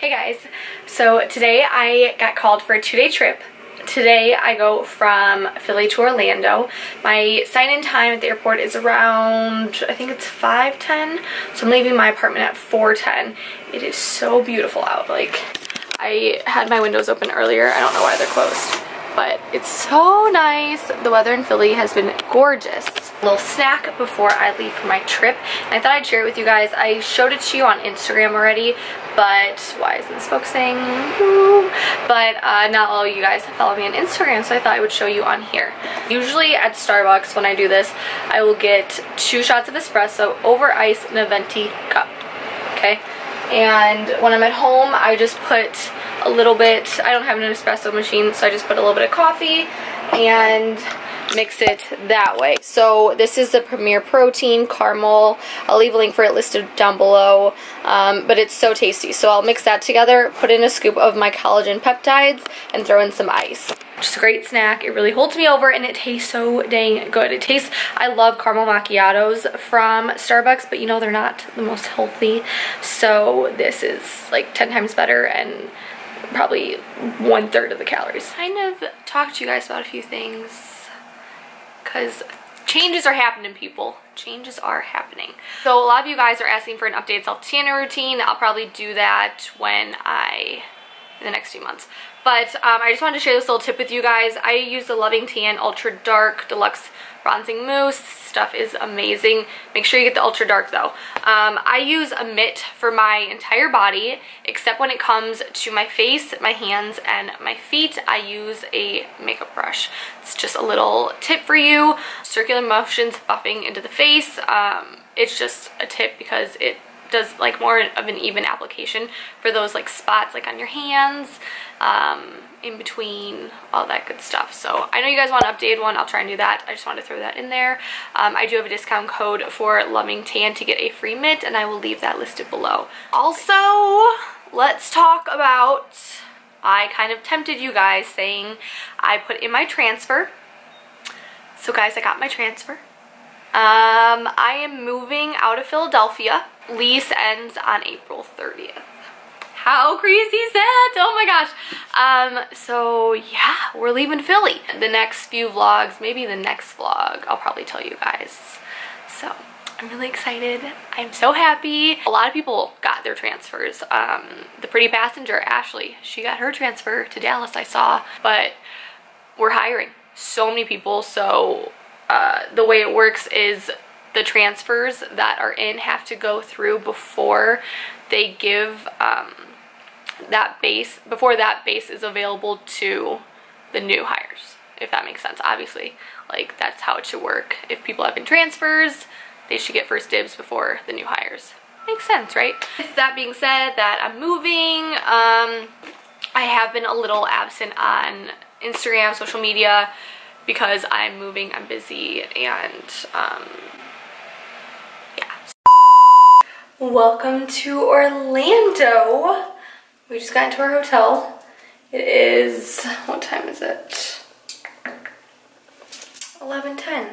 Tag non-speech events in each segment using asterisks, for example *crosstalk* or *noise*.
Hey guys, so today I got called for a two-day trip. Today I go from Philly to Orlando. My sign-in time at the airport is around, I think it's 5.10, so I'm leaving my apartment at 4.10. It is so beautiful out, like I had my windows open earlier, I don't know why they're closed but it's so nice. The weather in Philly has been gorgeous. A little snack before I leave for my trip. And I thought I'd share it with you guys. I showed it to you on Instagram already, but why isn't this focusing? But uh, not all you guys follow me on Instagram, so I thought I would show you on here. Usually at Starbucks when I do this, I will get two shots of espresso over ice in a venti cup, okay? And when I'm at home, I just put a little bit, I don't have an espresso machine, so I just put a little bit of coffee and mix it that way. So this is the Premier Protein Caramel. I'll leave a link for it listed down below, um, but it's so tasty. So I'll mix that together, put in a scoop of my collagen peptides, and throw in some ice. Just a great snack. It really holds me over and it tastes so dang good. It tastes, I love caramel macchiatos from Starbucks, but you know they're not the most healthy. So this is like 10 times better and probably one third of the calories. Kind of talk to you guys about a few things because changes are happening people changes are happening so a lot of you guys are asking for an updated self tanner routine i'll probably do that when i in the next few months but um, I just wanted to share this little tip with you guys. I use the Loving Tan Ultra Dark Deluxe Bronzing Mousse. Stuff is amazing. Make sure you get the Ultra Dark though. Um, I use a mitt for my entire body, except when it comes to my face, my hands, and my feet. I use a makeup brush. It's just a little tip for you. Circular motions buffing into the face. Um, it's just a tip because it does like more of an even application for those like spots like on your hands um, in between all that good stuff. So I know you guys want an updated one. I'll try and do that. I just wanted to throw that in there. Um, I do have a discount code for Loving Tan to get a free mitt and I will leave that listed below. Also let's talk about I kind of tempted you guys saying I put in my transfer. So guys I got my transfer um, I am moving out of Philadelphia. Lease ends on April 30th. How crazy is that? Oh my gosh. Um, so yeah, we're leaving Philly. The next few vlogs, maybe the next vlog, I'll probably tell you guys. So I'm really excited. I'm so happy. A lot of people got their transfers. Um, the pretty passenger, Ashley, she got her transfer to Dallas, I saw, but we're hiring so many people. So uh, the way it works is the transfers that are in have to go through before they give um, that base, before that base is available to the new hires, if that makes sense. Obviously, like that's how it should work. If people have been transfers, they should get first dibs before the new hires. Makes sense, right? With that being said, that I'm moving, um, I have been a little absent on Instagram, social media, because I'm moving, I'm busy, and um, yeah. Welcome to Orlando. We just got into our hotel. It is, what time is it? 11.10.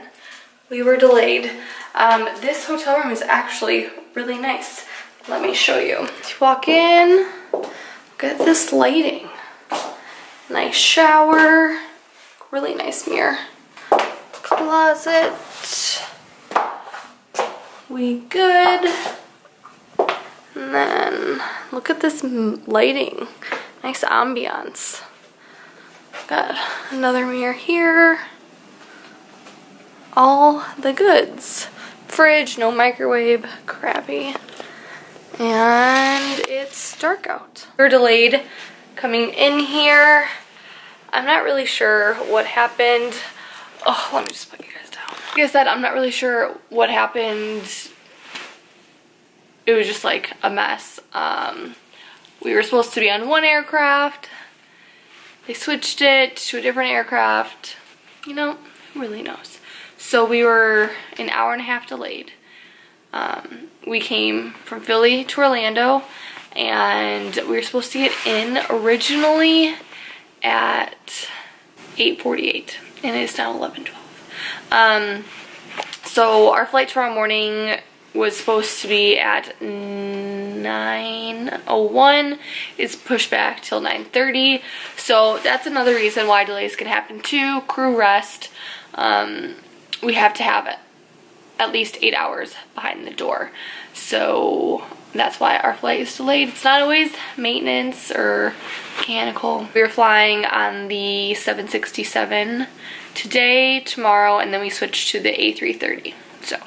We were delayed. Um, this hotel room is actually really nice. Let me show you. you walk in, look at this lighting. Nice shower really nice mirror. Closet. We good. And then look at this lighting. Nice ambiance. Got another mirror here. All the goods. Fridge, no microwave, crappy. And it's dark out. We're delayed coming in here. I'm not really sure what happened. Oh, let me just put you guys down. Like I said, I'm not really sure what happened. It was just like a mess. Um, we were supposed to be on one aircraft. They switched it to a different aircraft. You know, who really knows? So we were an hour and a half delayed. Um, we came from Philly to Orlando and we were supposed to get in originally at 8.48 and it is now 11.12. Um, so our flight tomorrow morning was supposed to be at 9 9.01 It's pushed back till 9.30. So that's another reason why delays can happen too. Crew rest. Um, we have to have at least eight hours behind the door. So that's why our flight is delayed. It's not always maintenance or mechanical. We are flying on the 767 today, tomorrow, and then we switch to the A330. So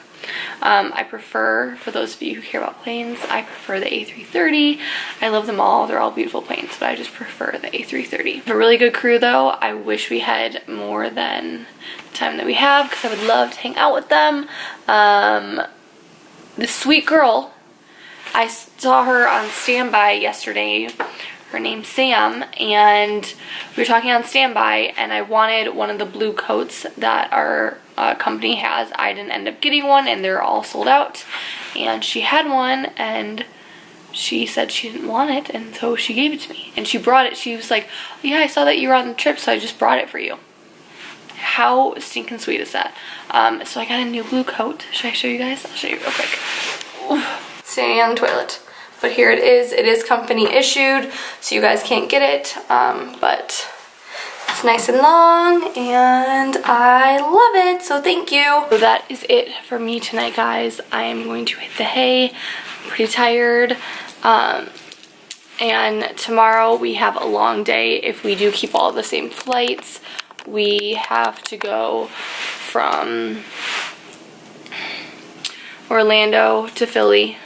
um, I prefer, for those of you who care about planes, I prefer the A330. I love them all. They're all beautiful planes, but I just prefer the A330. A really good crew though. I wish we had more than the time that we have because I would love to hang out with them. Um, the sweet girl, I saw her on standby yesterday her name's Sam and we were talking on standby and I wanted one of the blue coats that our uh, company has. I didn't end up getting one and they're all sold out and she had one and she said she didn't want it and so she gave it to me and she brought it. She was like, yeah, I saw that you were on the trip so I just brought it for you. How stinking sweet is that? Um, so I got a new blue coat. Should I show you guys? I'll show you real quick. Standing on the toilet. But here it is. It is company issued, so you guys can't get it. Um, but it's nice and long, and I love it, so thank you. So that is it for me tonight, guys. I am going to hit the hay. I'm pretty tired. Um, and tomorrow we have a long day. If we do keep all the same flights, we have to go from Orlando to Philly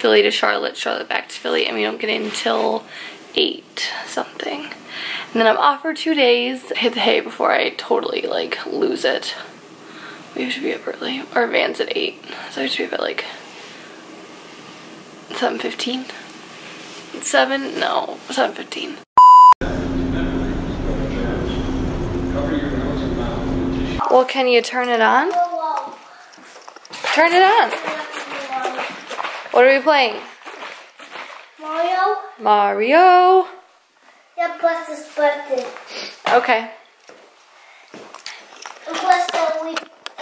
Philly to Charlotte, Charlotte back to Philly, and we don't get in until 8 something. And then I'm off for two days. Hit *laughs* the hay before I totally like lose it. We have to be up early. Our van's at 8, so I have to be up at like 7.15. 7? No, 7.15. Well, can you turn it on? Turn it on. What are we playing? Mario. Mario. Yeah, plus this birthday. Okay. And plus the we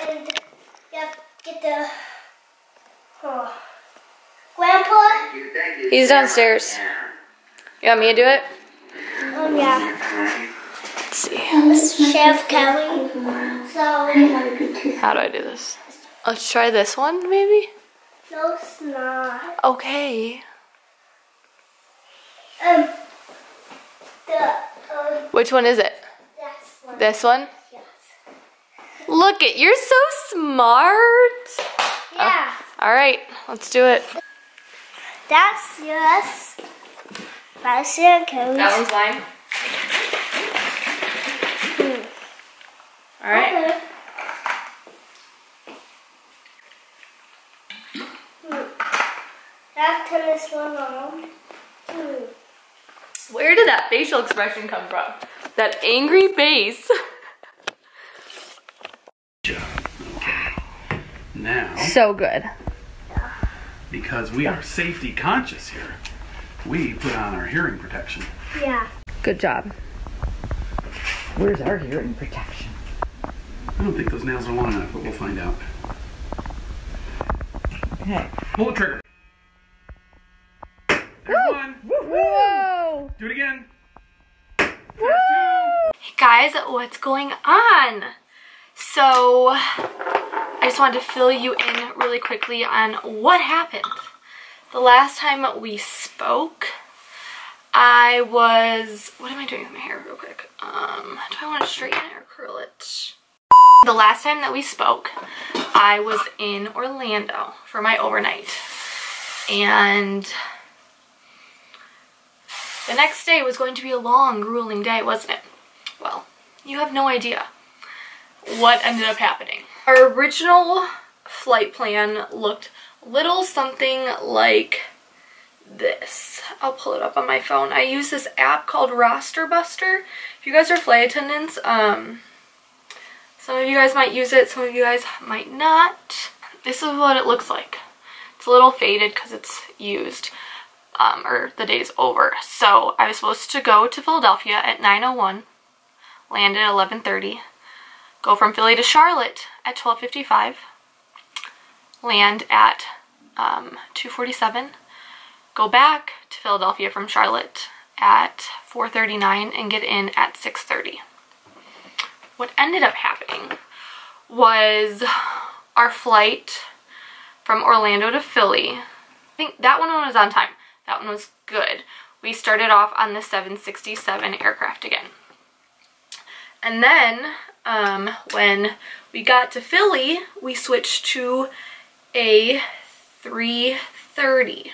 and yeah, get the oh. Grandpa. He's downstairs. You want me to do it? Oh yeah. Let's see. Chef Kelly. So *laughs* How do I do this? Let's try this one, maybe? no, it's not. Okay. Um. The um. Which one is it? That's one. This one? Yes. Look it, you're so smart. Yeah. All right, let's do it. That's yours. That's your Kelly. That one's mine. All right. Okay. Let's this one on. Hmm. Where did that facial expression come from? That angry face. Now, so good. because we are safety conscious here, we put on our hearing protection. Yeah. Good job. Where's our hearing protection? I don't think those nails are long enough, but we'll find out. Okay. Pull the trigger. There's one. Whoa! Do it again. There's two. Hey guys, what's going on? So, I just wanted to fill you in really quickly on what happened. The last time we spoke, I was, what am I doing with my hair real quick? Um, do I want to straighten it or curl it? The last time that we spoke, I was in Orlando for my overnight. And the next day was going to be a long, grueling day, wasn't it? Well, you have no idea what ended up happening. Our original flight plan looked little something like this. I'll pull it up on my phone. I use this app called Roster Buster. If you guys are flight attendants, um, some of you guys might use it, some of you guys might not. This is what it looks like. It's a little faded because it's used, um, or the day's over. So I was supposed to go to Philadelphia at 9.01, land at 11.30, go from Philly to Charlotte at 12.55, land at um, 2.47, go back to Philadelphia from Charlotte at 4.39 and get in at 6.30. What ended up happening was our flight from Orlando to Philly. I think that one was on time. That one was good. We started off on the 767 aircraft again. And then um, when we got to Philly, we switched to a 330.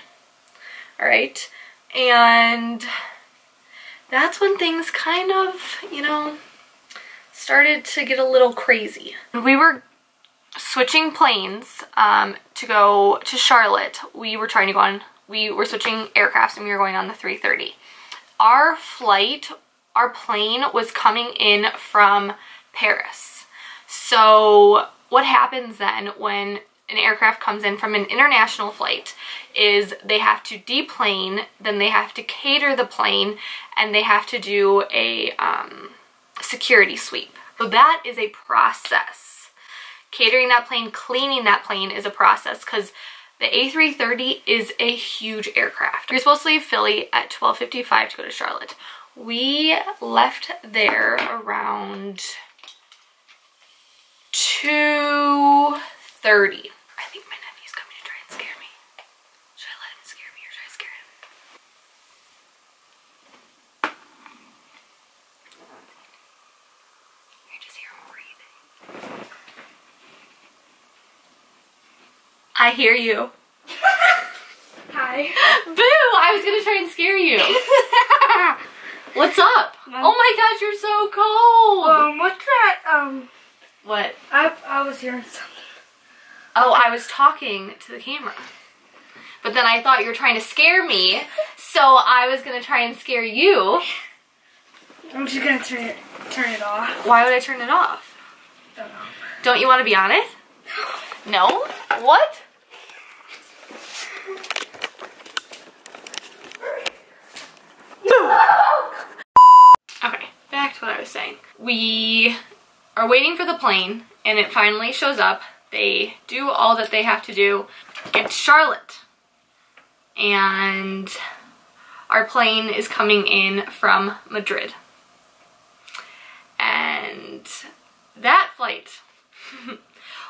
All right. And that's when things kind of, you know, started to get a little crazy. We were switching planes um, to go to Charlotte. We were trying to go on, we were switching aircrafts and we were going on the 330. Our flight, our plane was coming in from Paris. So what happens then when an aircraft comes in from an international flight is they have to deplane, then they have to cater the plane, and they have to do a um, security sweep. So that is a process. Catering that plane, cleaning that plane is a process because the A330 is a huge aircraft. You're supposed to leave Philly at 12.55 to go to Charlotte. We left there around 2.30. I think my nephew's coming to try and scare me. Should I let him scare me or should I scare him? You just hear him breathing. I hear you. Hi. Boo! I was gonna try and scare you. *laughs* What's up? Oh my gosh, you're so cold. Um, what's that? Um, What? I I was hearing something. Oh, I was talking to the camera. But then I thought you were trying to scare me, so I was gonna try and scare you. I'm just gonna turn it turn it off. Why would I turn it off? Don't know. Don't you want to be on it? No? What? Okay, back to what I was saying. We are waiting for the plane and it finally shows up. They do all that they have to do, get to Charlotte. And our plane is coming in from Madrid. And that flight *laughs*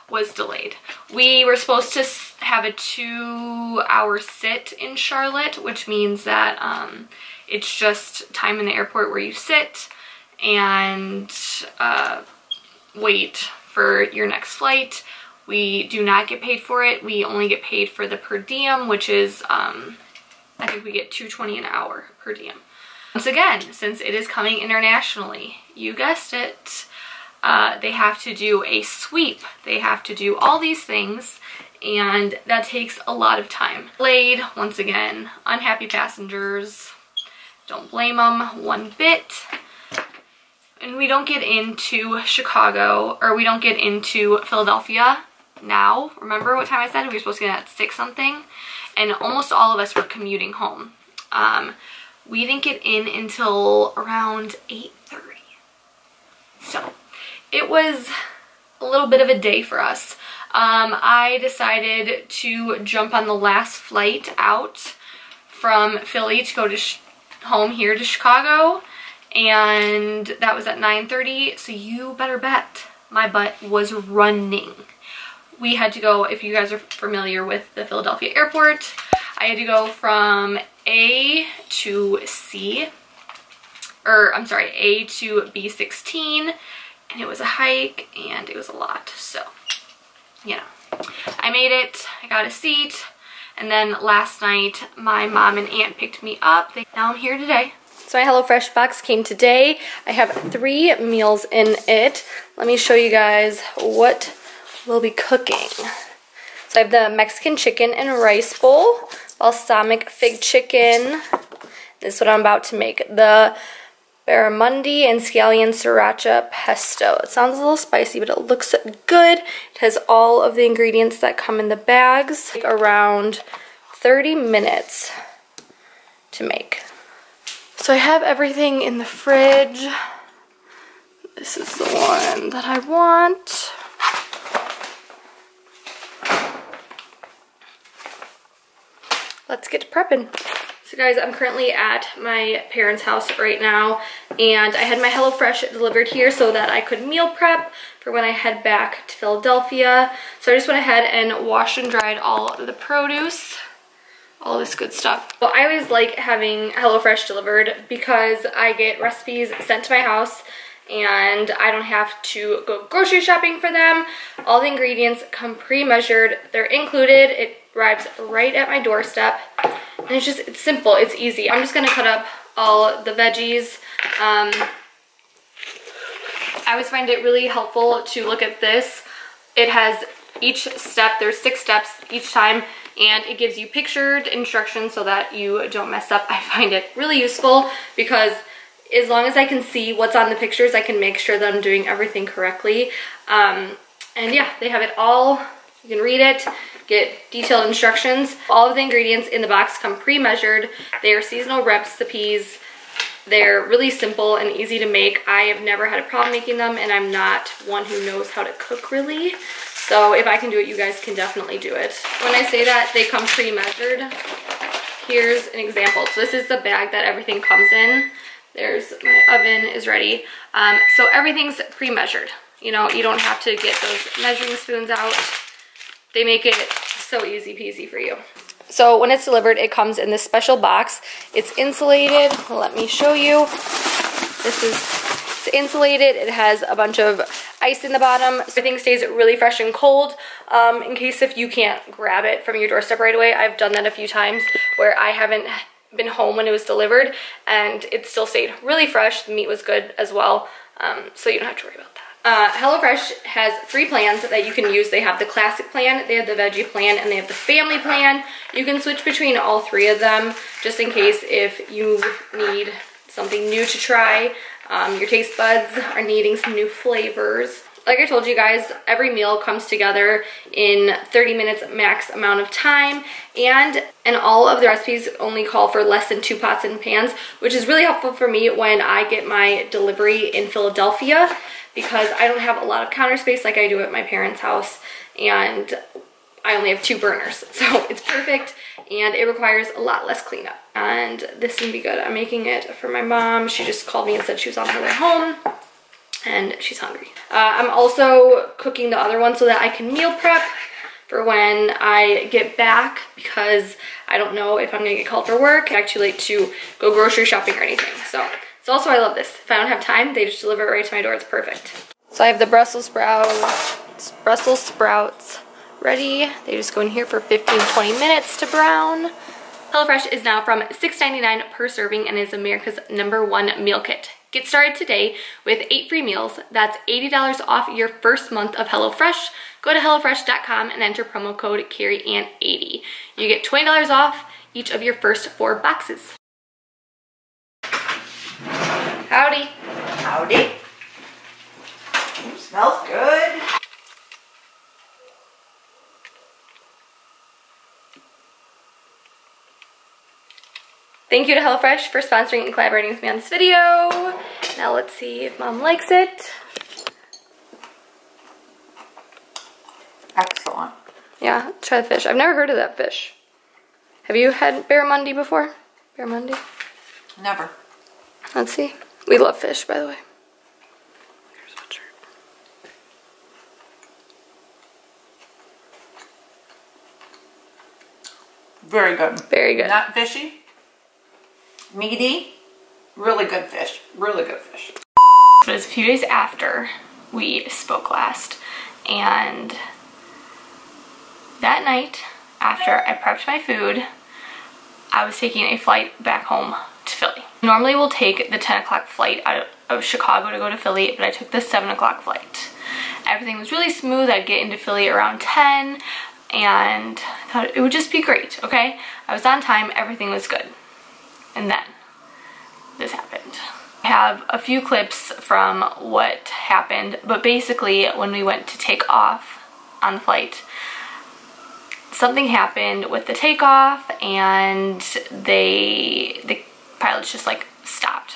was delayed. We were supposed to have a two hour sit in Charlotte, which means that um, it's just time in the airport where you sit and uh, wait for your next flight. We do not get paid for it. We only get paid for the per diem, which is, um, I think we get 220 an hour per diem. Once again, since it is coming internationally, you guessed it, uh, they have to do a sweep. They have to do all these things, and that takes a lot of time. Delayed, once again, unhappy passengers. Don't blame them one bit. And we don't get into Chicago, or we don't get into Philadelphia now. Remember what time I said we were supposed to get at 6 something? And almost all of us were commuting home. Um, we didn't get in until around 8.30. So, it was a little bit of a day for us. Um, I decided to jump on the last flight out from Philly to go to home here to Chicago and that was at 9.30 so you better bet my butt was running. We had to go, if you guys are familiar with the Philadelphia airport, I had to go from A to C, or I'm sorry, A to B16 and it was a hike and it was a lot so you know. I made it I got a seat and then last night my mom and aunt picked me up. They, now I'm here today so my HelloFresh box came today I have three meals in it let me show you guys what we'll be cooking so I have the Mexican chicken and rice bowl balsamic fig chicken this is what I'm about to make the barramundi and scallion sriracha pesto. It sounds a little spicy, but it looks good. It has all of the ingredients that come in the bags. Around 30 minutes to make. So I have everything in the fridge. This is the one that I want. let's get to prepping. So guys, I'm currently at my parents' house right now and I had my HelloFresh delivered here so that I could meal prep for when I head back to Philadelphia. So I just went ahead and washed and dried all the produce all this good stuff. Well, I always like having HelloFresh delivered because I get recipes sent to my house and I don't have to go grocery shopping for them. All the ingredients come pre-measured. They're included. It arrives right at my doorstep. And it's just, it's simple, it's easy. I'm just gonna cut up all the veggies. Um, I always find it really helpful to look at this. It has each step, there's six steps each time, and it gives you pictured instructions so that you don't mess up. I find it really useful because as long as I can see what's on the pictures, I can make sure that I'm doing everything correctly. Um, and yeah, they have it all. You can read it, get detailed instructions. All of the ingredients in the box come pre-measured. They are seasonal recipes. They're really simple and easy to make. I have never had a problem making them and I'm not one who knows how to cook really. So if I can do it, you guys can definitely do it. When I say that they come pre-measured, here's an example. So this is the bag that everything comes in. There's my oven is ready. Um, so everything's pre-measured. You know, you don't have to get those measuring spoons out. They make it so easy peasy for you. So when it's delivered, it comes in this special box. It's insulated. Let me show you. This is it's insulated. It has a bunch of ice in the bottom. So everything stays really fresh and cold um, in case if you can't grab it from your doorstep right away. I've done that a few times where I haven't been home when it was delivered and it still stayed really fresh. The meat was good as well, um, so you don't have to worry about that. Uh, HelloFresh has three plans that you can use. They have the classic plan, they have the veggie plan, and they have the family plan. You can switch between all three of them just in case if you need something new to try. Um, your taste buds are needing some new flavors like I told you guys, every meal comes together in 30 minutes max amount of time and and all of the recipes only call for less than two pots and pans, which is really helpful for me when I get my delivery in Philadelphia because I don't have a lot of counter space like I do at my parents' house and I only have two burners. *laughs* So it's perfect and it requires a lot less cleanup. And this can be good. I'm making it for my mom. She just called me and said she was on her way home and she's hungry. Uh, I'm also cooking the other one so that I can meal prep for when I get back because I don't know if I'm gonna get called for work. It's too late to go grocery shopping or anything. So it's also I love this. If I don't have time, they just deliver it right to my door. It's perfect. So I have the Brussels sprouts, Brussels sprouts ready. They just go in here for 15-20 minutes to brown. HelloFresh is now from $6.99 per serving and is America's number one meal kit. Get started today with eight free meals. That's $80 off your first month of HelloFresh. Go to HelloFresh.com and enter promo code CarrieAnn80. You get $20 off each of your first four boxes. Howdy. Howdy. Ooh, smells good. Thank you to HelloFresh for sponsoring and collaborating with me on this video. Now let's see if mom likes it. Excellent. Yeah, try the fish. I've never heard of that fish. Have you had barramundi before? Barramundi? Never. Let's see. We love fish, by the way. Here's what shirt. Very good. Very good. Not fishy. Meaty. Really good fish. Really good fish. It was a few days after we spoke last, and that night, after I prepped my food, I was taking a flight back home to Philly. Normally we'll take the 10 o'clock flight out of Chicago to go to Philly, but I took the 7 o'clock flight. Everything was really smooth. I'd get into Philly around 10, and I thought it would just be great, okay? I was on time, everything was good. And then, this happened. I have a few clips from what happened, but basically when we went to take off on the flight, something happened with the takeoff and they, the pilots just like stopped.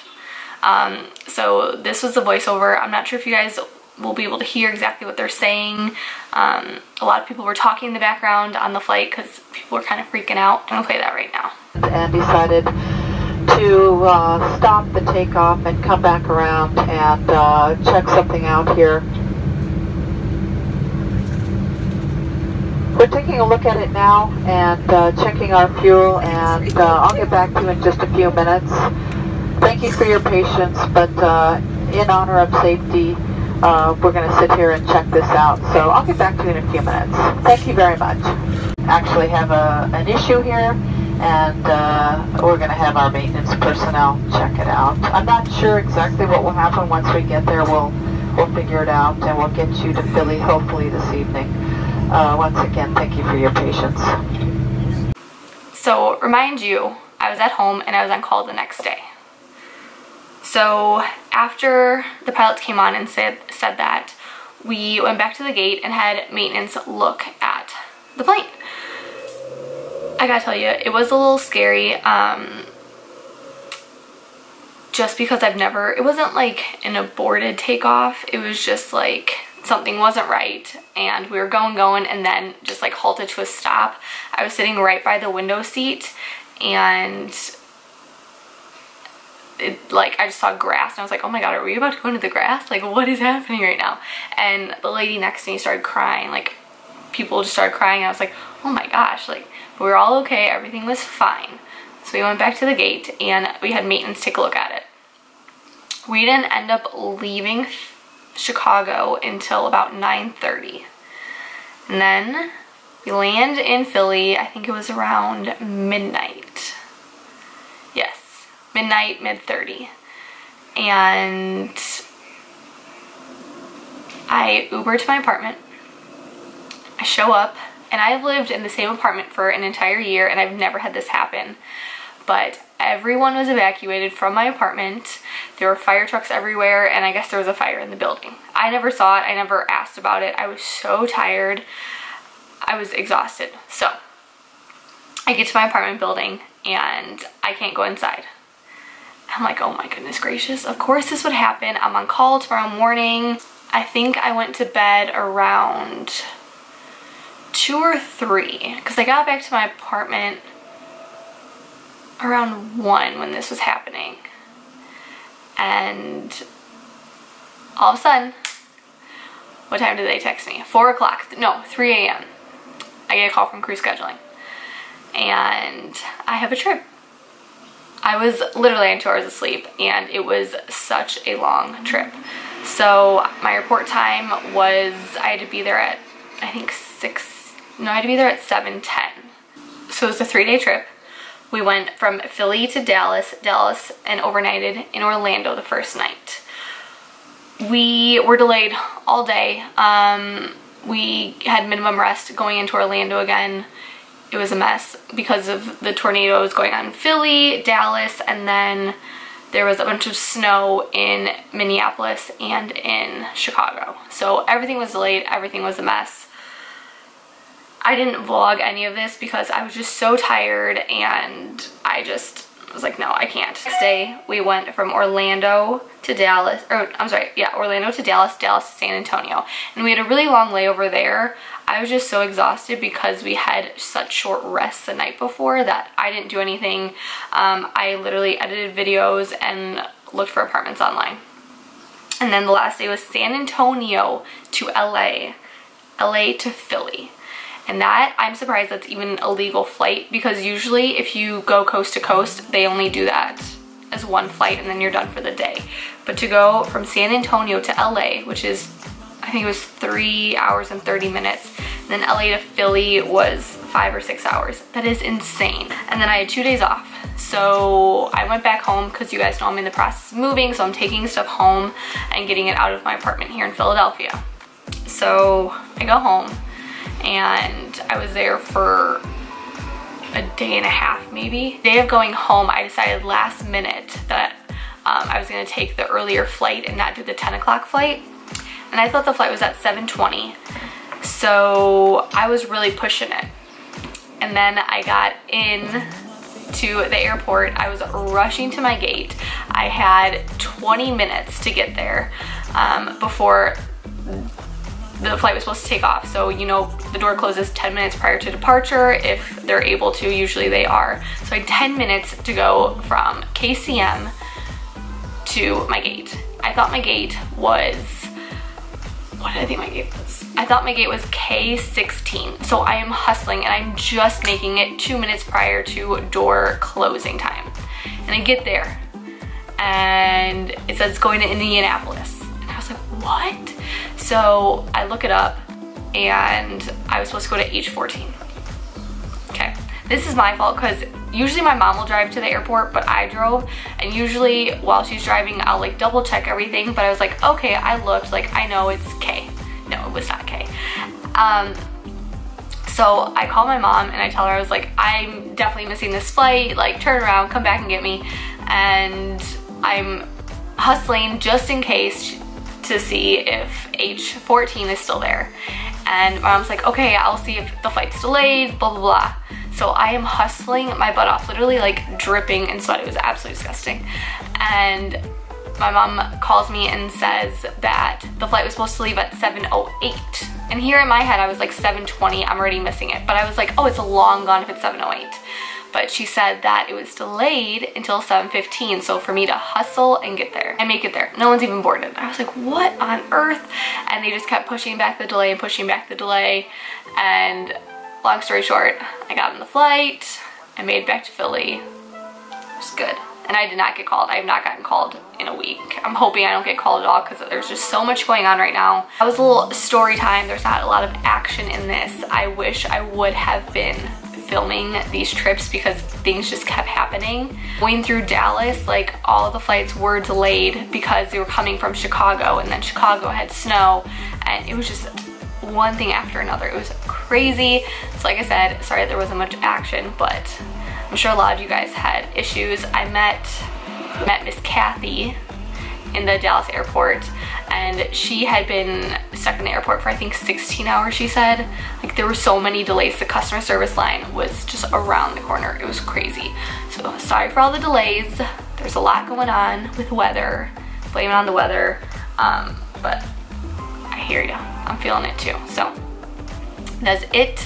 Um, so this was the voiceover. I'm not sure if you guys will be able to hear exactly what they're saying. Um, a lot of people were talking in the background on the flight because people were kind of freaking out. I'm gonna play that right now. And decided to uh, stop the takeoff and come back around and uh, check something out here. We're taking a look at it now and uh, checking our fuel and uh, I'll get back to you in just a few minutes. Thank you for your patience, but uh, in honor of safety, uh, we're going to sit here and check this out. So I'll get back to you in a few minutes. Thank you very much. Actually have a, an issue here and uh, we're going to have our maintenance personnel check it out. I'm not sure exactly what will happen once we get there. We'll, we'll figure it out and we'll get you to Philly hopefully this evening. Uh, once again, thank you for your patience. So remind you, I was at home and I was on call the next day. So after the pilots came on and said, said that, we went back to the gate and had maintenance look at the plane. I gotta tell you, it was a little scary. Um, just because I've never, it wasn't like an aborted takeoff. It was just like something wasn't right and we were going going and then just like halted to a stop. I was sitting right by the window seat and it, like I just saw grass and I was like, oh my god, are we about to go into the grass? Like what is happening right now? And the lady next to me started crying, like people just started crying I was like, oh my gosh, like we were all okay, everything was fine. So we went back to the gate and we had maintenance take a look at it. We didn't end up leaving Chicago until about 9.30. And then we land in Philly, I think it was around midnight. Yes, midnight, mid-30. And I Uber to my apartment. I show up, and I've lived in the same apartment for an entire year, and I've never had this happen. But everyone was evacuated from my apartment. There were fire trucks everywhere and I guess there was a fire in the building. I never saw it. I never asked about it. I was so tired. I was exhausted. So I get to my apartment building and I can't go inside. I'm like, oh my goodness gracious. Of course this would happen. I'm on call tomorrow morning. I think I went to bed around two or three because I got back to my apartment around 1 when this was happening. And all of a sudden, what time did they text me? 4 o'clock. No, 3 a.m. I get a call from crew scheduling. And I have a trip. I was literally on two hours of sleep and it was such a long trip. So my report time was, I had to be there at, I think 6, no, I had to be there at 7.10. So it was a three day trip. We went from Philly to Dallas, Dallas, and overnighted in Orlando the first night. We were delayed all day. Um, we had minimum rest going into Orlando again. It was a mess because of the tornadoes going on in Philly, Dallas, and then there was a bunch of snow in Minneapolis and in Chicago. So everything was delayed, everything was a mess. I didn't vlog any of this because I was just so tired and I just was like, no, I can't. Day, we went from Orlando to Dallas, or I'm sorry, yeah, Orlando to Dallas, Dallas to San Antonio. And we had a really long layover there. I was just so exhausted because we had such short rests the night before that I didn't do anything. Um, I literally edited videos and looked for apartments online. And then the last day was San Antonio to LA, LA to Philly. And that, I'm surprised that's even a legal flight because usually if you go coast to coast, they only do that as one flight and then you're done for the day. But to go from San Antonio to LA, which is, I think it was three hours and 30 minutes, and then LA to Philly was five or six hours. That is insane. And then I had two days off. So I went back home because you guys know I'm in the process of moving, so I'm taking stuff home and getting it out of my apartment here in Philadelphia. So I go home and I was there for a day and a half maybe. Day of going home, I decided last minute that um, I was gonna take the earlier flight and not do the 10 o'clock flight. And I thought the flight was at 7.20. So I was really pushing it. And then I got in to the airport. I was rushing to my gate. I had 20 minutes to get there um, before the flight was supposed to take off. So, you know, the door closes 10 minutes prior to departure if they're able to, usually they are. So I had 10 minutes to go from KCM to my gate. I thought my gate was, what did I think my gate was? I thought my gate was K16. So I am hustling and I'm just making it two minutes prior to door closing time. And I get there and it says going to Indianapolis. And I was like, what? So I look it up and I was supposed to go to H14. Okay, this is my fault because usually my mom will drive to the airport, but I drove. And usually while she's driving, I'll like double check everything. But I was like, okay, I looked, like I know it's K. No, it was not K. Um, so I call my mom and I tell her, I was like, I'm definitely missing this flight, like turn around, come back and get me. And I'm hustling just in case to see if H14 is still there. And mom's like, okay, I'll see if the flight's delayed, blah, blah, blah. So I am hustling my butt off, literally like dripping in sweat. It was absolutely disgusting. And my mom calls me and says that the flight was supposed to leave at 7.08. And here in my head, I was like 7.20, I'm already missing it. But I was like, oh, it's long gone if it's 7.08 but she said that it was delayed until 7.15 so for me to hustle and get there and make it there no one's even boarded I was like what on earth and they just kept pushing back the delay and pushing back the delay and long story short I got on the flight I made it back to Philly it was good and I did not get called. I have not gotten called in a week. I'm hoping I don't get called at all because there's just so much going on right now. That was a little story time. There's not a lot of action in this. I wish I would have been filming these trips because things just kept happening. Going through Dallas, like all the flights were delayed because they were coming from Chicago and then Chicago had snow and it was just one thing after another. It was crazy. So like I said, sorry there wasn't much action, but I'm sure a lot of you guys had issues. I met, met Miss Kathy in the Dallas airport and she had been stuck in the airport for I think 16 hours she said. Like there were so many delays. The customer service line was just around the corner. It was crazy. So sorry for all the delays. There's a lot going on with weather. Blame it on the weather. Um, but I hear you I'm feeling it too. So that's it.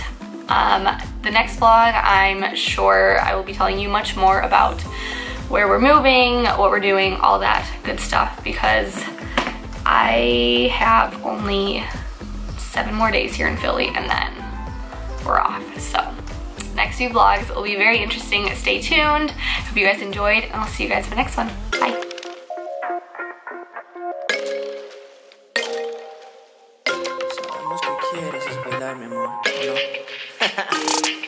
Um, the next vlog I'm sure I will be telling you much more about where we're moving, what we're doing, all that good stuff because I have only seven more days here in Philly and then we're off. So next few vlogs will be very interesting. Stay tuned. Hope you guys enjoyed and I'll see you guys in the next one. Bye. *laughs*